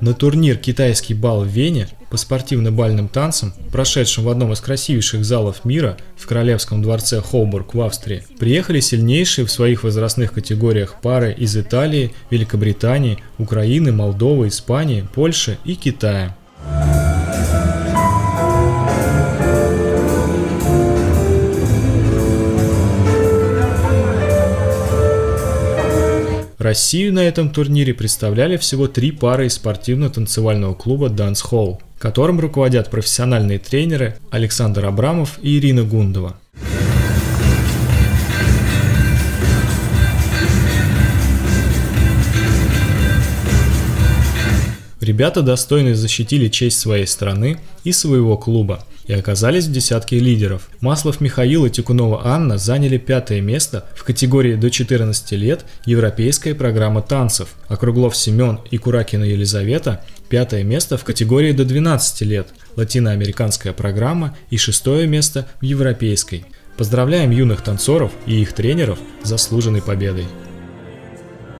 На турнир «Китайский бал» в Вене по спортивно-бальным танцам, прошедшим в одном из красивейших залов мира в Королевском дворце Хоубург в Австрии, приехали сильнейшие в своих возрастных категориях пары из Италии, Великобритании, Украины, Молдовы, Испании, Польши и Китая. Россию на этом турнире представляли всего три пары из спортивно-танцевального клуба Dance Hall, которым руководят профессиональные тренеры Александр Абрамов и Ирина Гундова. Ребята достойно защитили честь своей страны и своего клуба и оказались в десятке лидеров. Маслов Михаил и Тикунова Анна заняли пятое место в категории до 14 лет Европейская программа танцев, а Круглов Семен и Куракина Елизавета пятое место в категории до 12 лет Латиноамериканская программа и шестое место в Европейской. Поздравляем юных танцоров и их тренеров с заслуженной победой!